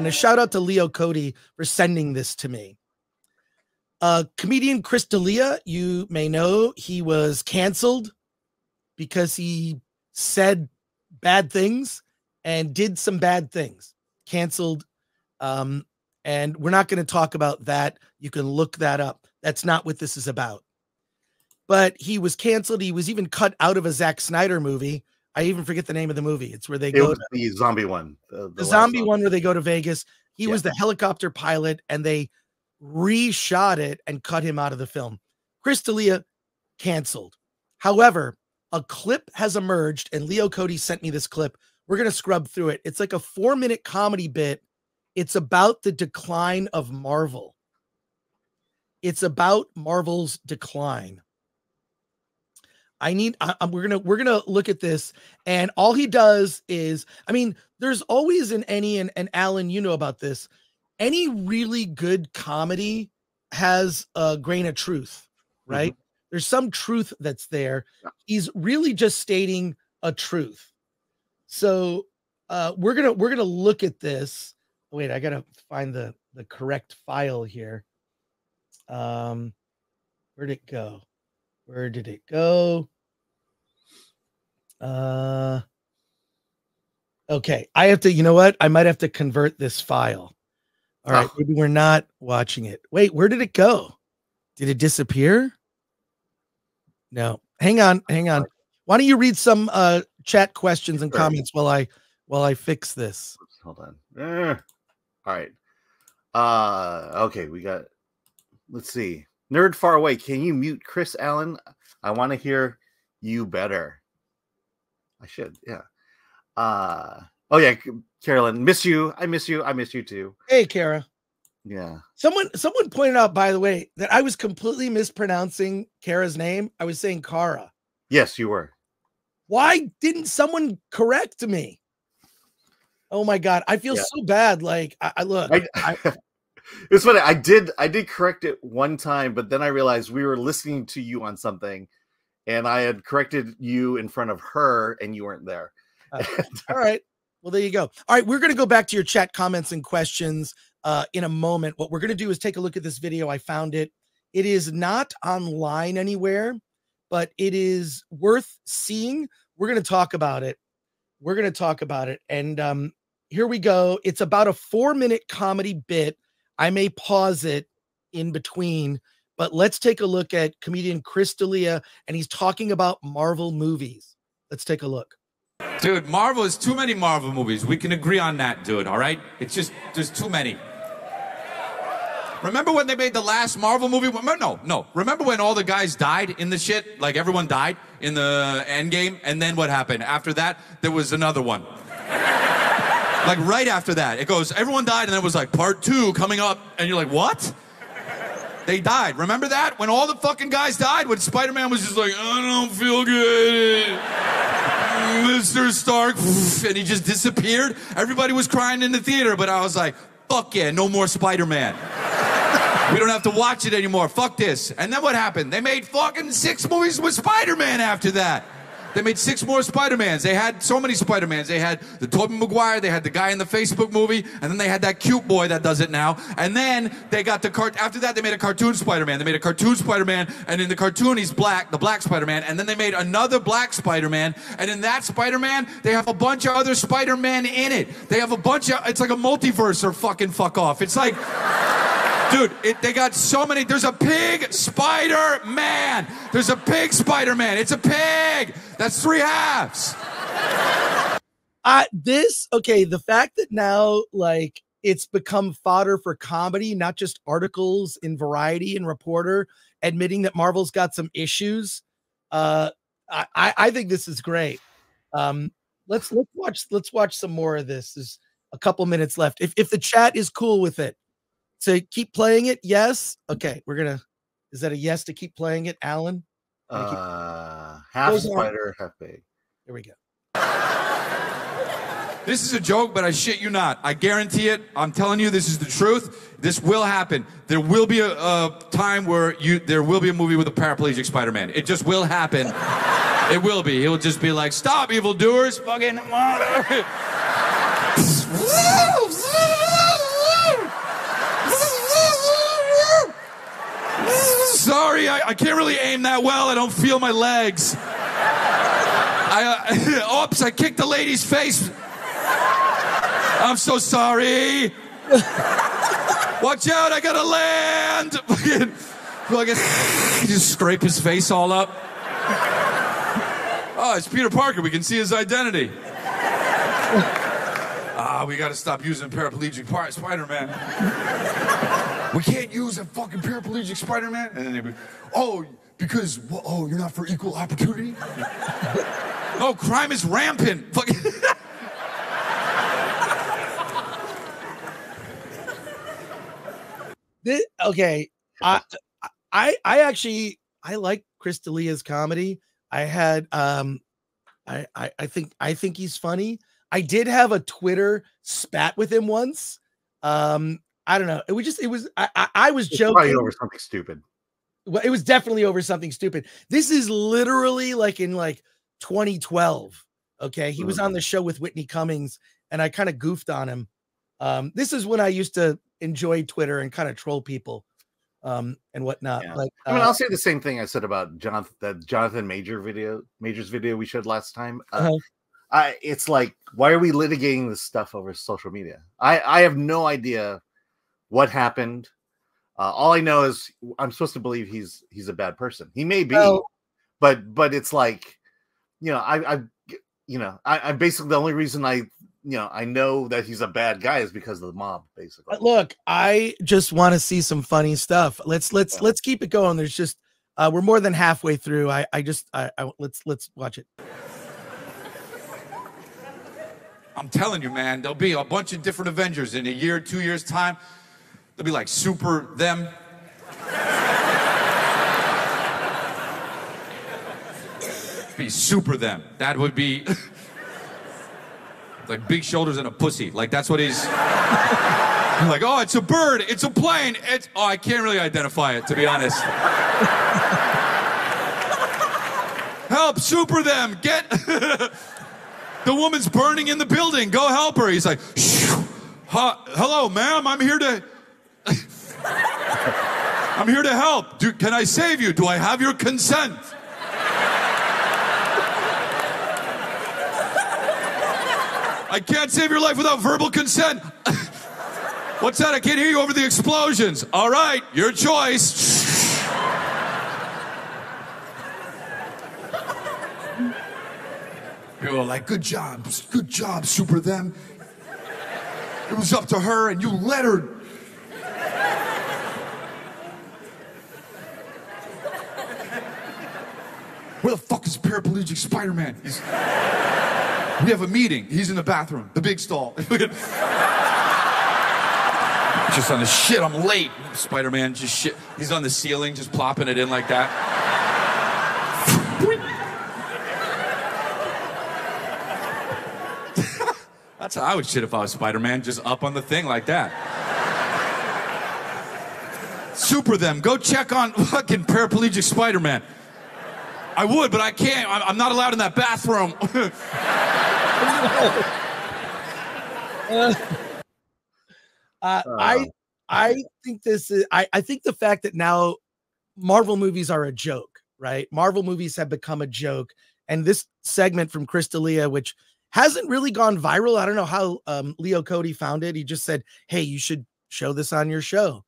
and a shout out to Leo Cody for sending this to me. Uh, comedian Chris D'Elia, you may know he was canceled because he said bad things and did some bad things. Canceled. Um, and we're not going to talk about that. You can look that up. That's not what this is about. But he was canceled. He was even cut out of a Zack Snyder movie. I even forget the name of the movie. It's where they It go was to the zombie one. The, the the zombie one where they go to Vegas. He Yeah. was the helicopter pilot and they reshot it and cut him out of the film. Chris D'Elia canceled. However, a clip has emerged and Leo Cody sent me this clip. We're going to scrub through it. It's like a four minute comedy bit. It's about the decline of Marvel. It's about Marvel's decline. I need I, we're gonna we're gonna look at this and all he does is I mean there's always in any and, and Alan you know about this. Any really good comedy has a grain of truth right? There's some truth that's there. He's really just stating a truth. So uh we're gonna we're gonna look at this. Wait I gotta find the the correct file here. Um where'd it go? Where did it go? Uh okay. I have to, you know what? I might have to convert this file. All right, Oh. maybe we're not watching it. Wait, where did it go? Did it disappear? No. Hang on, hang on. Why don't you read some uh chat questions and comments while I while I fix this? Hold on. Eh. All right. Uh okay, we got let's see. Nerd far away. Can you mute Chris Alan? I want to hear you better. I should, yeah. Uh oh yeah, Carolyn, miss you. I miss you. I miss you too. Hey, Kara. Yeah. Someone someone pointed out, by the way, that I was completely mispronouncing Kara's name. I was saying Kara. Yes, you were. Why didn't someone correct me? Oh my god, I feel Yeah. so bad. Like I, I look, I, I- it's funny. I did I did correct it one time, but then I realized we were listening to you on something, and I had corrected you in front of her, and you weren't there. Uh, all right. Well, there you go. All right, we're gonna go back to your chat comments and questions uh, in a moment. What we're gonna do is take a look at this video. I found it. It is not online anywhere, but it is worth seeing. We're gonna talk about it. We're gonna talk about it, and um, here we go. It's about a four-minute comedy bit. I may pause it in between, but let's take a look at comedian Chris D'Elia, and he's talking about Marvel movies. Let's take a look. Dude, Marvel is too many Marvel movies. We can agree on that, dude, all right? It's just, there's too many. Remember when they made the last Marvel movie? No, no. Remember when all the guys died in the shit? Like everyone died in the end game? And then what happened? After that, there was another one. like right after that, it goes, everyone died, and then it was like part two coming up, and you're like, what? They died. Remember that? When all the fucking guys died, when Spider Man was just like, I don't feel good. Mr. Stark, and he just disappeared. Everybody was crying in the theater, but I was like, fuck yeah, no more Spider Man. we don't have to watch it anymore. Fuck this. And then what happened? They made fucking six movies with Spider Man after that. They made six more Spider-Mans. They had so many Spider-Mans. They had the Tobey Maguire, they had the guy in the Facebook movie, and then they had that cute boy that does it now. And then they got the cart after that they made a cartoon Spider-Man. They made a cartoon Spider-Man, and in the cartoon he's black, the black Spider-Man, and then they made another black Spider-Man, and in that Spider-Man, they have a bunch of other Spider-Men in it. They have a bunch of it's like a multiverse or fucking fuck off. It's like Dude, it, they got so many. There's a pig Spider Man. There's a pig Spider Man. It's a pig. That's three halves. uh this okay the fact that now like it's become fodder for comedy not just articles in variety and reporter admitting that marvel's got some issues uh i i I think this is great um let's let's watch let's watch some more of this there's a couple minutes left if if the chat is cool with it so keep playing it yes okay we're gonna is that a yes to keep playing it alan. Uh, half Goes on. spider, half pig. here we go This is a joke, but I shit you not. I guarantee it. I'm telling you, this is the truth. This will happen. There will be a, a time where you there will be a movie with a paraplegic Spider-Man. It just will happen. it will be. He'll just be like, "Stop, evildoers! Fucking." sorry. I, I can't really aim that well. I don't feel my legs. I, uh, oops, I kicked the lady's face. I'm so sorry. Watch out, I gotta land. Fucking, just scrape his face all up. Oh, it's Peter Parker. We can see his identity. Ah, we gotta stop using paraplegic par- Spider-Man. We can't use a fucking paraplegic Spider-Man. And then they be, oh, because well, oh, you're not for equal opportunity. oh, crime is rampant. Fucking. Thi- okay, I, I, I actually, I like Chris D'Elia's comedy. I had, um, I, I, I think, I think he's funny. I did have a Twitter spat with him once. Um, I don't know. It was just, it was, I, I, I was It's joking. over something stupid. Well, it was definitely over something stupid. This is literally like in like 2012. Okay. He was on the show with Whitney Cummings and I kind of goofed on him. Um, this is when I used to enjoy Twitter and kind of troll people um and whatnot. Yeah. Like I mean, uh, I'll say the same thing I said about Jonathan that Jonathan Major video, Major's video we showed last time. Uh, Uh-huh. I it's like, why are we litigating this stuff over social media? I I have no idea what happened. Uh, all I know is I'm supposed to believe he's he's a bad person. He may be, Well- but but it's like, you know, I I you know I, I'm basically the only reason I you know I know that he's a bad guy is because of the mob, basically. But look, I just want to see some funny stuff. Let's let's Yeah. let's keep it going. There's just uh we're more than halfway through. I I just I, I let's let's watch it. I'm telling you, man, there'll be a bunch of different Avengers in a year, two years' time. They'll be like super them. be super them. That would be like big shoulders and a pussy. Like that's what he's like. Oh, it's a bird. It's a plane. It's oh, I can't really identify it to be honest. Help, super them. Get the woman's burning in the building. Go help her. He's like, "Shoo. Huh, hello, ma'am. I'm here to. I'm here to help. Do, can I save you? Do I have your consent? I can't save your life without verbal consent. What's that? I can't hear you over the explosions. All right, your choice. You're like, good job, good job, super them. It was up to her, and you let her. Where the fuck is paraplegic Spider-Man? We have a meeting. He's in the bathroom, the big stall. just on the shit. I'm late. Spider-Man just shit. He's on the ceiling, just plopping it in like that. That's how I would shit if I was Spider-Man, just up on the thing like that. Super them. Go check on fucking paraplegic Spider-Man. I would, but I can't. I'm not allowed in that bathroom. Uh, I I think this is I, I think the fact that now Marvel movies are a joke, right? Marvel movies have become a joke. And this segment from Chris D'Elia, which hasn't really gone viral. I don't know how um, Leo Cody found it. He just said, Hey, you should show this on your show.